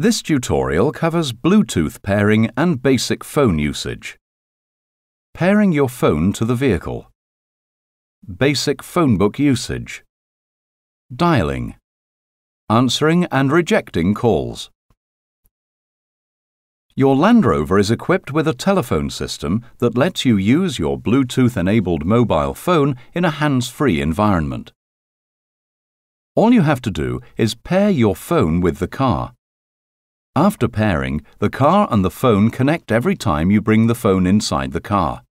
This tutorial covers Bluetooth pairing and basic phone usage. Pairing your phone to the vehicle. Basic phone book usage. Dialing. Answering and rejecting calls. Your Land Rover is equipped with a telephone system that lets you use your Bluetooth-enabled mobile phone in a hands-free environment. All you have to do is pair your phone with the car. After pairing, the car and the phone connect every time you bring the phone inside the car.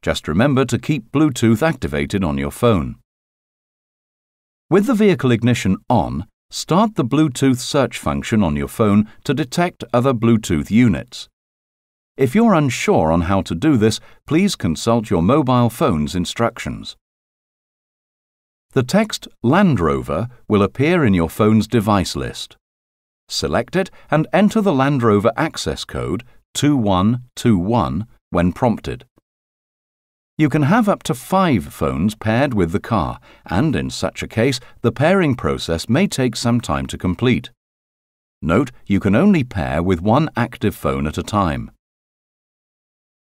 Just remember to keep Bluetooth activated on your phone. With the vehicle ignition on, start the Bluetooth search function on your phone to detect other Bluetooth units. If you're unsure on how to do this, please consult your mobile phone's instructions. The text Land Rover will appear in your phone's device list. Select it and enter the Land Rover access code 2121 when prompted. You can have up to five phones paired with the car, and in such a case, the pairing process may take some time to complete. Note you can only pair with one active phone at a time.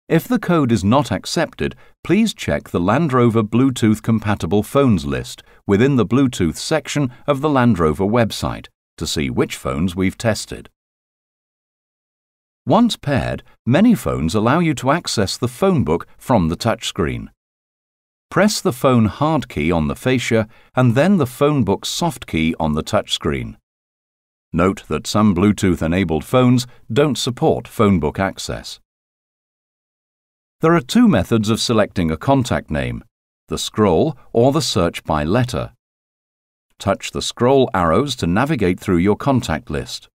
If the code is not accepted, please check the Land Rover Bluetooth compatible phones list within the Bluetooth section of the Land Rover website to see which phones we've tested. Once paired, many phones allow you to access the phone book from the touchscreen. Press the phone hard key on the fascia and then the phone book soft key on the touchscreen. Note that some Bluetooth-enabled phones don't support phone book access. There are two methods of selecting a contact name, the scroll or the search by letter. Touch the scroll arrows to navigate through your contact list.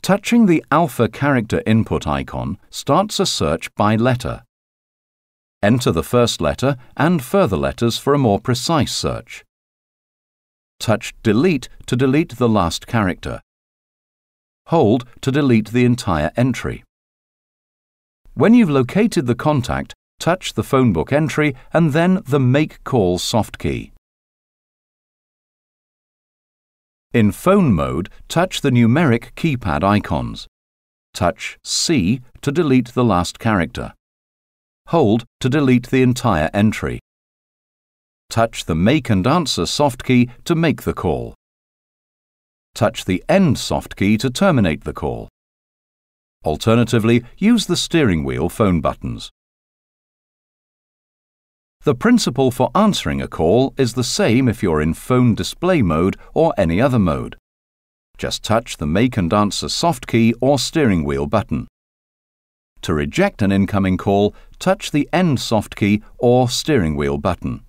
Touching the alpha character input icon starts a search by letter. Enter the first letter and further letters for a more precise search. Touch Delete to delete the last character. Hold to delete the entire entry. When you've located the contact, touch the phone book entry and then the Make Call soft key. In phone mode, touch the numeric keypad icons. Touch C to delete the last character. Hold to delete the entire entry. Touch the Make and Answer soft key to make the call. Touch the End soft key to terminate the call. Alternatively, use the steering wheel phone buttons. The principle for answering a call is the same if you're in phone display mode or any other mode. Just touch the Make and Answer soft key or steering wheel button. To reject an incoming call, touch the End soft key or steering wheel button.